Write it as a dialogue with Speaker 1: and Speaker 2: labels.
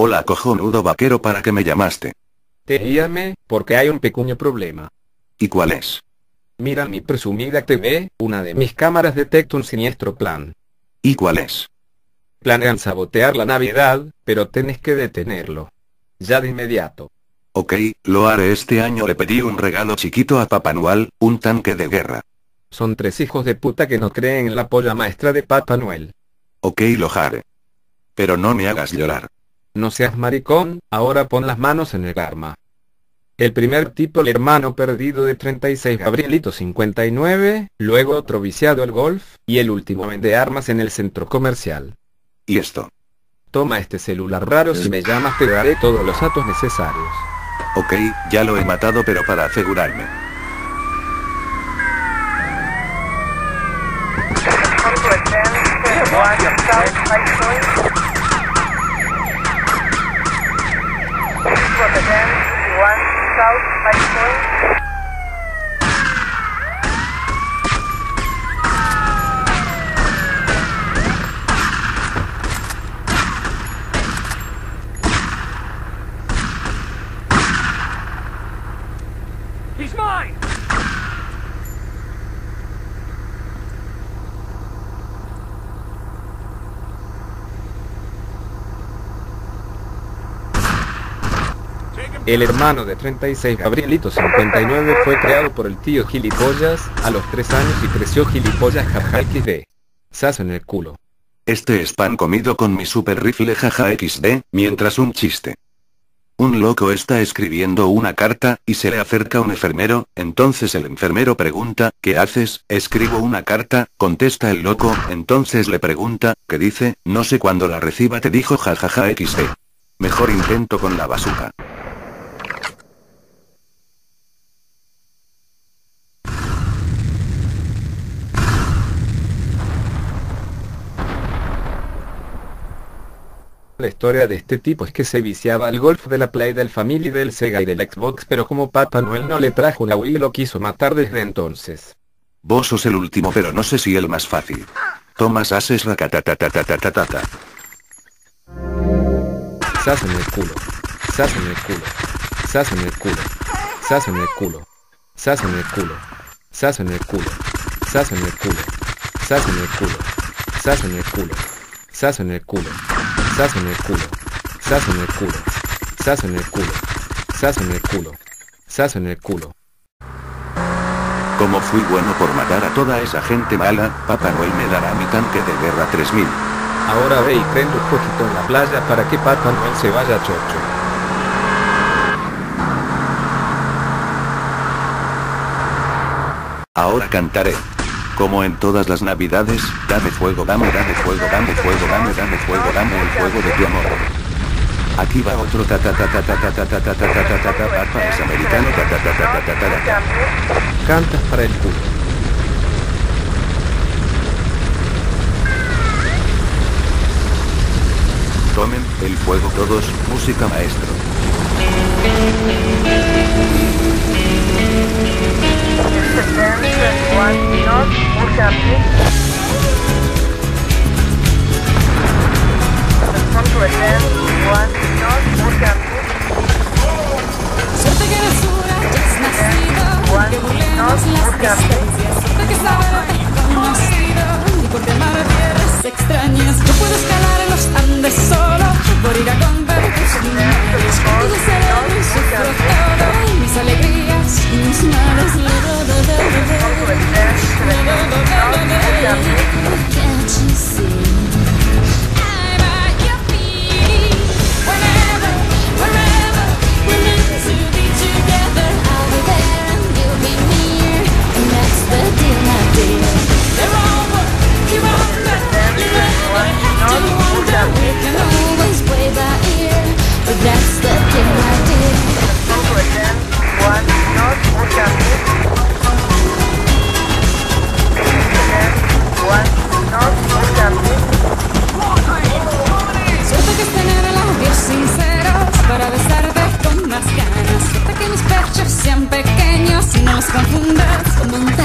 Speaker 1: Hola cojonudo vaquero para que me llamaste.
Speaker 2: Te llamé, porque hay un pequeño problema.
Speaker 1: ¿Y cuál es?
Speaker 2: Mira mi presumida TV, una de mis cámaras detecta un siniestro plan.
Speaker 1: ¿Y cuál es?
Speaker 2: Planean sabotear la Navidad, pero tenés que detenerlo. Ya de inmediato.
Speaker 1: Ok, lo haré este año le pedí un regalo chiquito a Papá Noel, un tanque de guerra.
Speaker 2: Son tres hijos de puta que no creen en la polla maestra de Papá Noel.
Speaker 1: Ok lo haré. Pero no me hagas llorar.
Speaker 2: No seas maricón, ahora pon las manos en el arma. El primer tipo el hermano perdido de 36 Gabrielito 59, luego otro viciado al golf, y el último vende armas en el centro comercial.
Speaker 1: ¿Y esto?
Speaker 2: Toma este celular raro si me llamas te daré todos los datos necesarios.
Speaker 1: Ok, ya lo he matado pero para asegurarme.
Speaker 3: He's mine!
Speaker 2: El hermano de 36 Gabrielito 59 fue creado por el tío gilipollas, a los 3 años y creció gilipollas jaja xd. Sas en el culo.
Speaker 1: Este es pan comido con mi super rifle jaja xd, mientras un chiste. Un loco está escribiendo una carta, y se le acerca un enfermero, entonces el enfermero pregunta, ¿qué haces? Escribo una carta, contesta el loco, entonces le pregunta, ¿qué dice? No sé cuándo la reciba te dijo jajaja xd. Mejor intento con la bazooka.
Speaker 2: La historia de este tipo es que se viciaba al golf de la Play del Family del Sega y del Xbox pero como Papá Noel no le trajo una Wii lo quiso matar desde entonces.
Speaker 1: Vos sos el último pero no sé si el más fácil. Tomas haces racatatatatatatatata.
Speaker 2: Sas en el culo. Sas en el culo. Sas en el culo. Sas en el culo. Sas en el culo. Sas en el culo. Sas en el culo. Sas en el culo. Sas en el culo. Sas en el culo. Sas en el culo. Sas en el culo. Sas en el culo. Sas en el culo. Sas en el culo.
Speaker 1: Como fui bueno por matar a toda esa gente mala, Papá Noel me dará mi tanque de guerra 3000.
Speaker 2: Ahora ve y prende un poquito en la playa para que Papá Noel se vaya a chocho.
Speaker 1: Ahora cantaré. Como en todas las navidades, dame fuego, dame, dame fuego, dame fuego, dame, dame fuego, dame el fuego de tu amor. Aquí va otro ta ta ta ta ta ta ta ta ta ta ta ta ta es americano ta ta ta ta ta ta ta
Speaker 2: Cantas para el culo.
Speaker 1: Tomen el fuego todos, música maestro.
Speaker 4: September 21 Mount Mozambique. nos confundas con un